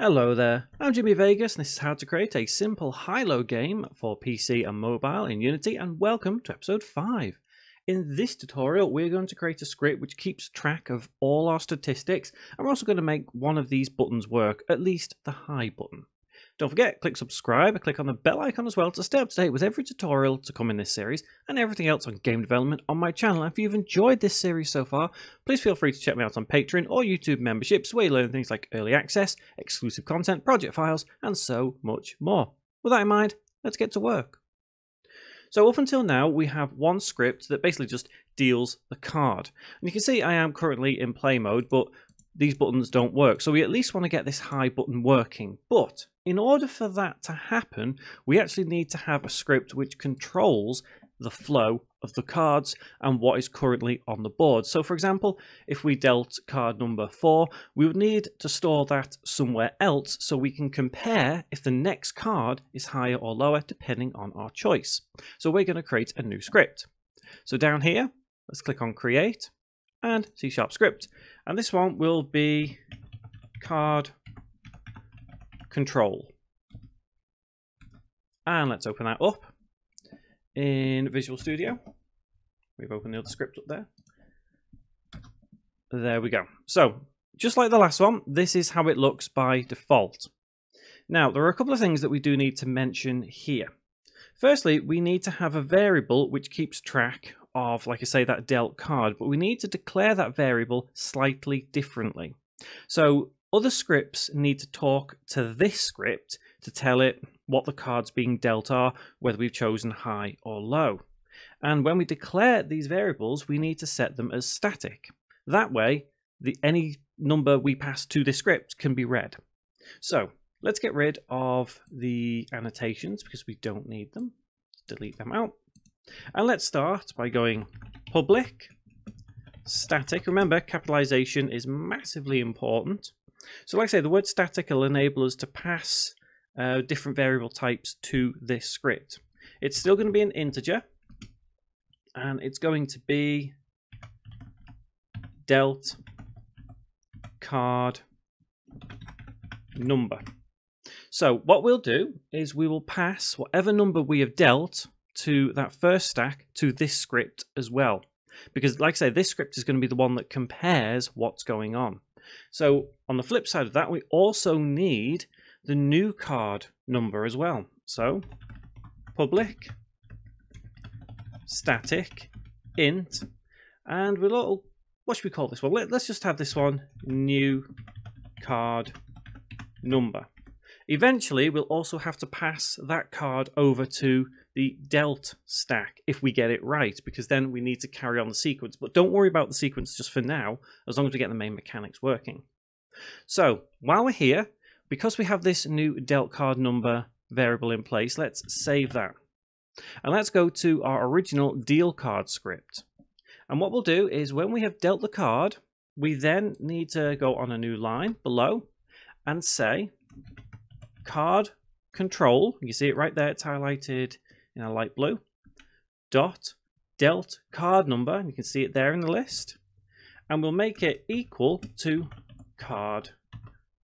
Hello there, I'm Jimmy Vegas and this is how to create a simple high-low game for PC and mobile in Unity and welcome to episode 5. In this tutorial we're going to create a script which keeps track of all our statistics and we're also going to make one of these buttons work, at least the high button. Don't forget, click subscribe and click on the bell icon as well to stay up to date with every tutorial to come in this series and everything else on game development on my channel. And if you've enjoyed this series so far, please feel free to check me out on Patreon or YouTube memberships where you learn things like early access, exclusive content, project files, and so much more. With that in mind, let's get to work. So up until now, we have one script that basically just deals the card. And you can see I am currently in play mode, but these buttons don't work. So we at least want to get this high button working. But in order for that to happen, we actually need to have a script which controls the flow of the cards and what is currently on the board. So for example, if we dealt card number 4, we would need to store that somewhere else so we can compare if the next card is higher or lower depending on our choice. So we're going to create a new script. So down here, let's click on create and C sharp script. And this one will be card control. And let's open that up in Visual Studio. We've opened the other script up there. There we go. So, just like the last one, this is how it looks by default. Now, there are a couple of things that we do need to mention here. Firstly, we need to have a variable which keeps track of, like I say, that dealt card, but we need to declare that variable slightly differently. So other scripts need to talk to this script to tell it what the cards being dealt are, whether we've chosen high or low. And when we declare these variables, we need to set them as static. That way, the, any number we pass to this script can be read. So let's get rid of the annotations because we don't need them. Delete them out. And let's start by going public static. Remember, capitalization is massively important. So like I say, the word static will enable us to pass uh, different variable types to this script. It's still going to be an integer, and it's going to be dealt card number. So what we'll do is we will pass whatever number we have dealt to that first stack to this script as well. Because like I say, this script is going to be the one that compares what's going on. So on the flip side of that, we also need the new card number as well. So public static int and we'll what should we call this one? Let, us just have this one new card number. Eventually, we'll also have to pass that card over to the dealt stack if we get it right, because then we need to carry on the sequence. But don't worry about the sequence just for now, as long as we get the main mechanics working. So while we're here, because we have this new dealt card number variable in place, let's save that. And let's go to our original deal card script. And what we'll do is when we have dealt the card, we then need to go on a new line below and say card control, you see it right there, it's highlighted in a light blue, dot dealt card number, and you can see it there in the list, and we'll make it equal to card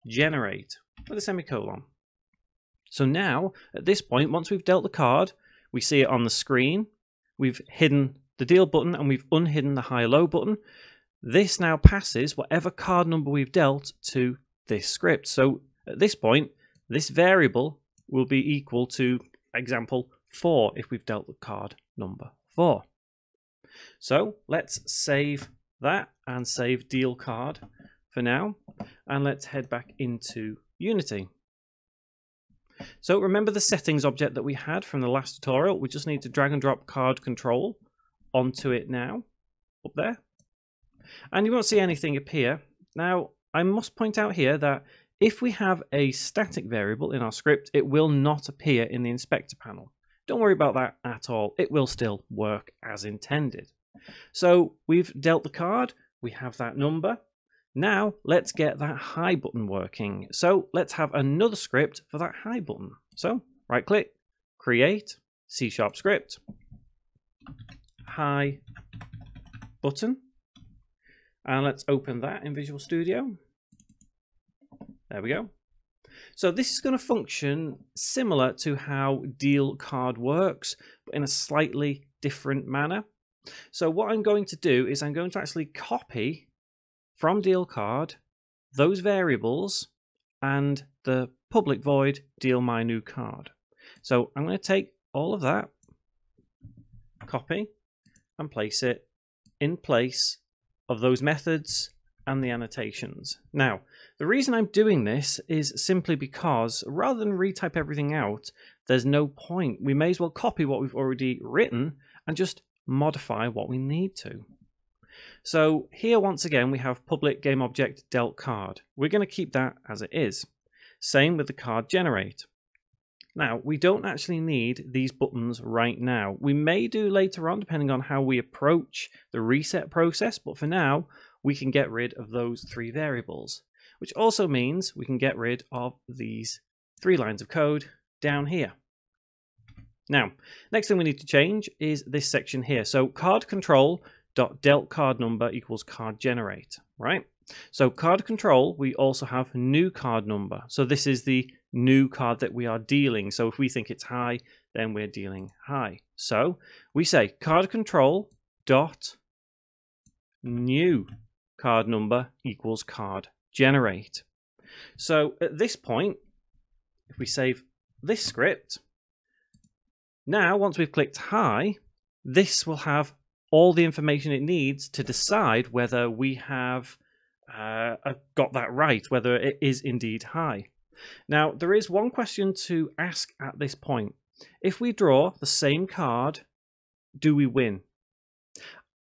generate with a semicolon. So now, at this point, once we've dealt the card, we see it on the screen, we've hidden the deal button and we've unhidden the high-low button. This now passes whatever card number we've dealt to this script. So at this point, this variable will be equal to example 4 if we've dealt the card number 4. So let's save that and save deal card for now. And let's head back into Unity. So remember the settings object that we had from the last tutorial? We just need to drag and drop card control onto it now, up there. And you won't see anything appear. Now, I must point out here that if we have a static variable in our script, it will not appear in the inspector panel. Don't worry about that at all. It will still work as intended. So we've dealt the card. We have that number. Now let's get that high button working. So let's have another script for that high button. So right click, create, C sharp script, high button. And let's open that in Visual Studio. There we go. So this is going to function similar to how deal card works, but in a slightly different manner. So what I'm going to do is I'm going to actually copy from deal card those variables and the public void deal my new card. So I'm going to take all of that, copy, and place it in place of those methods and the annotations. Now, the reason I'm doing this is simply because rather than retype everything out, there's no point. We may as well copy what we've already written and just modify what we need to. So here once again we have public game object dealt card. We're going to keep that as it is. Same with the card generate. Now, we don't actually need these buttons right now. We may do later on, depending on how we approach the reset process, but for now, we can get rid of those three variables, which also means we can get rid of these three lines of code down here. Now, next thing we need to change is this section here. So card control dot dealt card number equals card generate, right? So card control, we also have new card number. So this is the new card that we are dealing. So if we think it's high, then we're dealing high. So we say card control dot new card number equals card generate. So at this point, if we save this script, now once we've clicked high, this will have all the information it needs to decide whether we have uh, got that right, whether it is indeed high. Now, there is one question to ask at this point. If we draw the same card, do we win?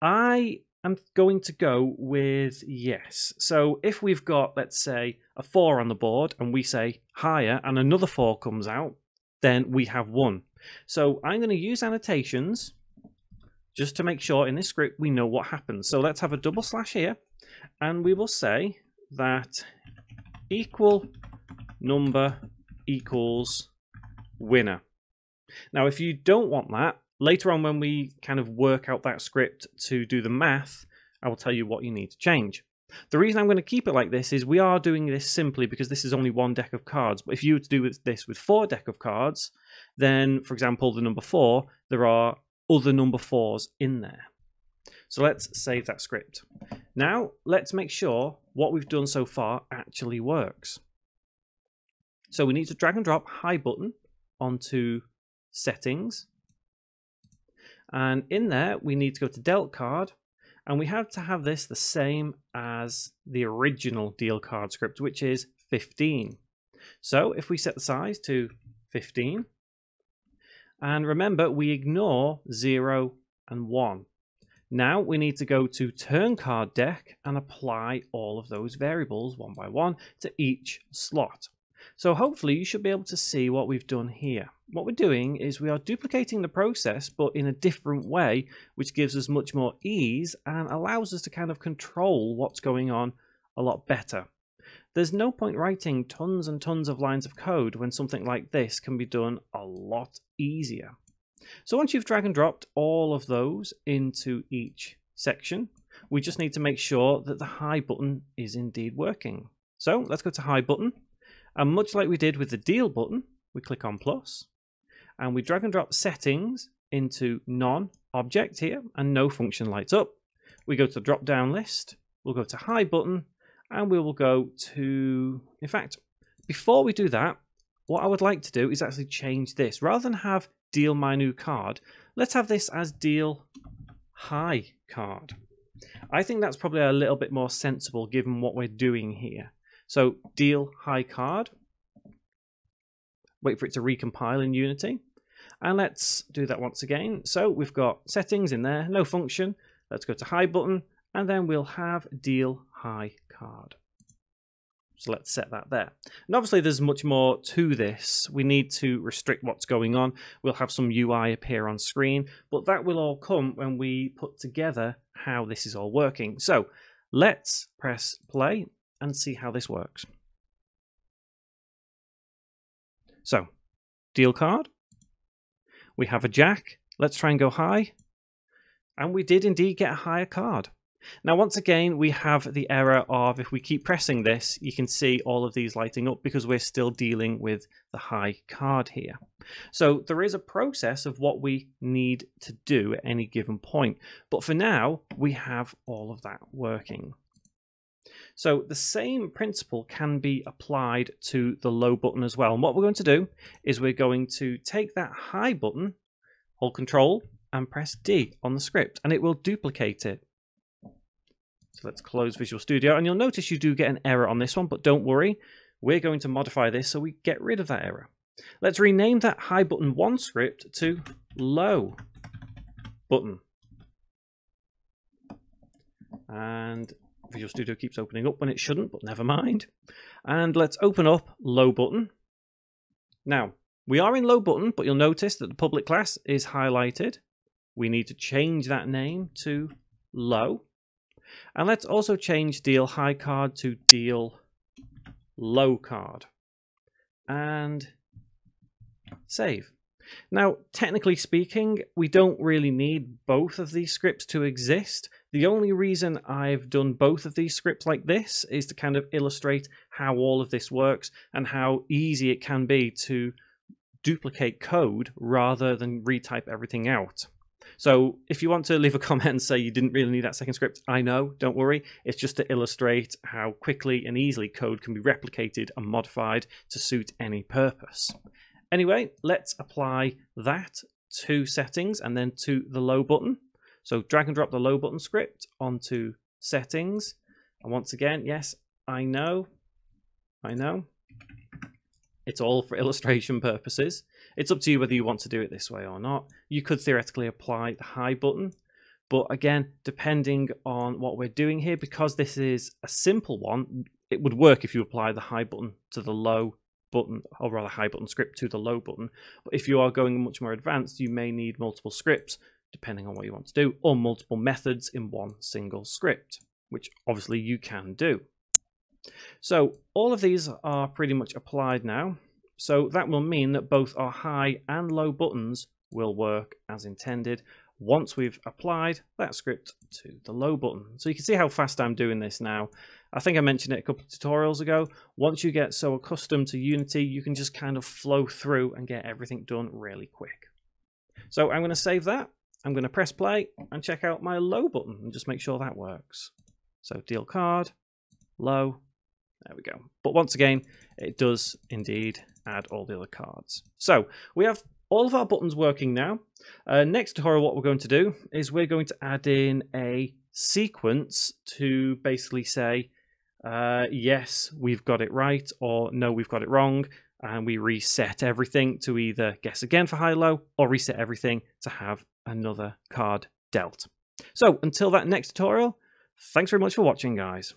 I am going to go with yes. So if we've got, let's say, a 4 on the board and we say higher and another 4 comes out, then we have won. So I'm going to use annotations just to make sure in this script we know what happens. So let's have a double slash here and we will say that equal number equals winner. Now, if you don't want that, later on when we kind of work out that script to do the math, I will tell you what you need to change. The reason I'm going to keep it like this is we are doing this simply because this is only one deck of cards. But if you were to do this with four deck of cards, then, for example, the number four, there are other number fours in there. So let's save that script. Now, let's make sure what we've done so far actually works. So we need to drag and drop high button onto settings. And in there, we need to go to Dealt card and we have to have this the same as the original deal card script, which is 15. So if we set the size to 15, and remember, we ignore 0 and 1. Now we need to go to turn card deck and apply all of those variables one by one to each slot. So hopefully you should be able to see what we've done here. What we're doing is we are duplicating the process but in a different way which gives us much more ease and allows us to kind of control what's going on a lot better. There's no point writing tons and tons of lines of code when something like this can be done a lot easier. So once you've drag and dropped all of those into each section, we just need to make sure that the high button is indeed working. So let's go to high button and much like we did with the deal button, we click on plus and we drag and drop settings into non-object here and no function lights up. We go to the drop down list, we'll go to high button and we will go to, in fact, before we do that, what I would like to do is actually change this. Rather than have deal my new card, let's have this as deal high card. I think that's probably a little bit more sensible given what we're doing here. So deal high card. Wait for it to recompile in Unity. And let's do that once again. So we've got settings in there, no function. Let's go to high button, and then we'll have deal high card. So let's set that there. And obviously there's much more to this. We need to restrict what's going on. We'll have some UI appear on screen, but that will all come when we put together how this is all working. So let's press play and see how this works. So, deal card. We have a jack. Let's try and go high. And we did indeed get a higher card. Now, once again, we have the error of if we keep pressing this, you can see all of these lighting up because we're still dealing with the high card here. So there is a process of what we need to do at any given point. But for now, we have all of that working. So the same principle can be applied to the low button as well. And what we're going to do is we're going to take that high button, hold control and press D on the script and it will duplicate it. So let's close Visual Studio and you'll notice you do get an error on this one, but don't worry. We're going to modify this so we get rid of that error. Let's rename that high button one script to low button. And Visual Studio keeps opening up when it shouldn't, but never mind. And let's open up low button. Now, we are in low button, but you'll notice that the public class is highlighted. We need to change that name to low. And let's also change deal high card to deal low card. And save. Now, technically speaking, we don't really need both of these scripts to exist. The only reason I've done both of these scripts like this is to kind of illustrate how all of this works and how easy it can be to duplicate code rather than retype everything out. So if you want to leave a comment and say you didn't really need that second script, I know, don't worry. It's just to illustrate how quickly and easily code can be replicated and modified to suit any purpose. Anyway, let's apply that to settings and then to the low button. So drag and drop the low button script onto settings. And once again, yes, I know, I know. It's all for illustration purposes. It's up to you whether you want to do it this way or not. You could theoretically apply the high button, but again, depending on what we're doing here, because this is a simple one, it would work if you apply the high button to the low button, or rather high button script to the low button. But if you are going much more advanced, you may need multiple scripts, depending on what you want to do, or multiple methods in one single script, which obviously you can do. So all of these are pretty much applied now. So that will mean that both our high and low buttons will work as intended once we've applied that script to the low button. So you can see how fast I'm doing this now. I think I mentioned it a couple of tutorials ago. Once you get so accustomed to Unity, you can just kind of flow through and get everything done really quick. So I'm going to save that. I'm going to press play and check out my low button and just make sure that works. So deal card, low, there we go. But once again, it does indeed add all the other cards. So we have all of our buttons working now. Uh, next tutorial, what we're going to do is we're going to add in a sequence to basically say, uh, yes, we've got it right, or no, we've got it wrong, and we reset everything to either guess again for high-low, or reset everything to have another card dealt. So until that next tutorial, thanks very much for watching, guys.